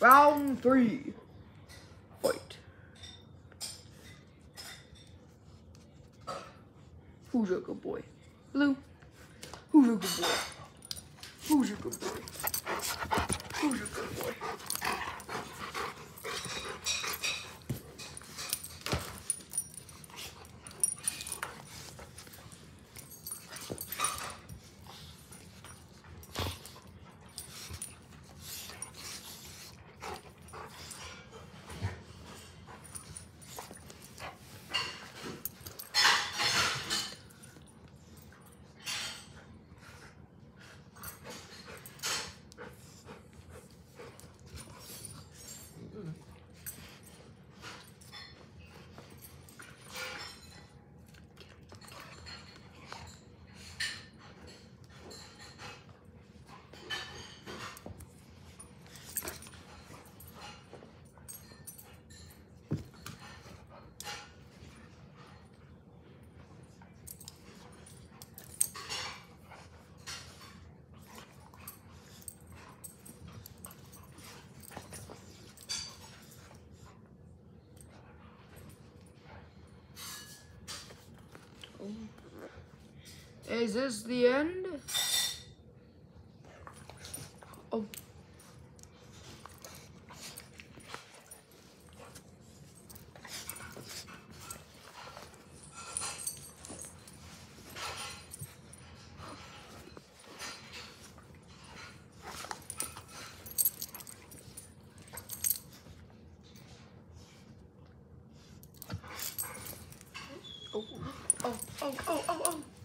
Round three. Fight. Who's your good boy? Blue. Who's your good boy? Who's your good boy? Who's your good boy? Is this the end? Oh. Oh, oh, oh, oh, oh.